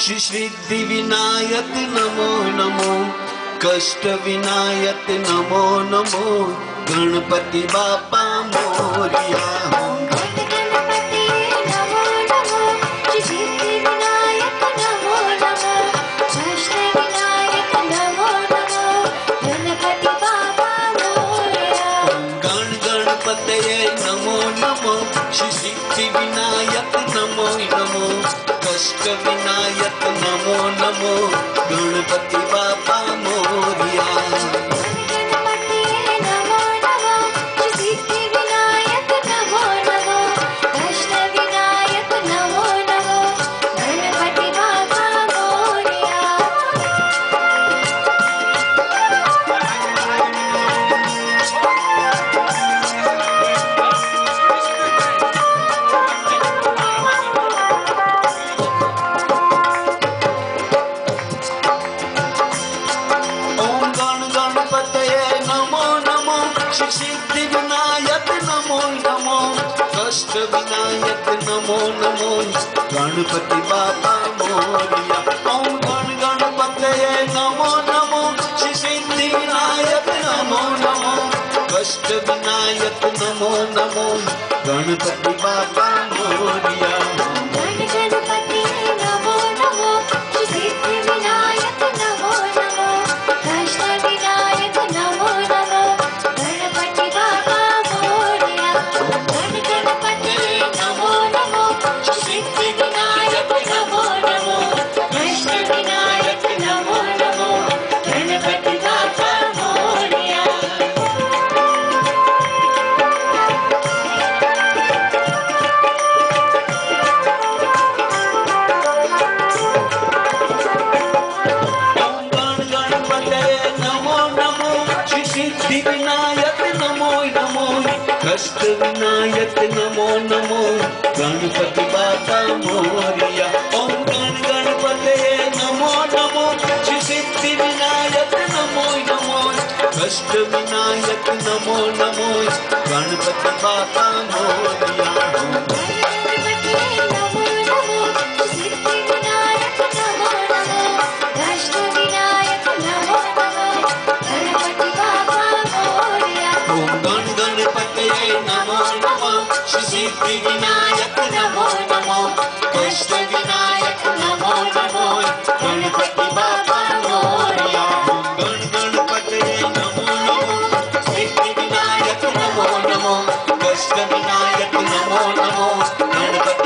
श्री सिद्धि विनायक नमो नमो कष्ट विनायक नमो नमो गणपति बापा मोरिया नमो नमो श्री सिद्धि विनायक नमो नमो विनायक नमो नमो सिद्धि विनायक नमो नमो, कष्ट विनायक नमो नमो, गणपति बाबा मोरिया। ओम गण गणपतये नमो नमो सिद्धि विनायक नमो नमो, कष्ट विनायक नमो नमो, गणपति बाबा मोरिया। सिद्धि विनायक नमो नमो कष्ट विनायक नमो नमो, गणपति बाबा मोरिया। ओम गण गणपते नमो नमो सिद्धि विनायक नमो नमो कष्ट विनायक नमो नमो, गणपति बाबा मोरिया। गणगणति नमो नमो सिद्धि नमो नमो कष्ट नमो नमो गणपति बा नमो नमो नमो नमो सिद्ध नमो नमो कस्क नमो नमो गणपति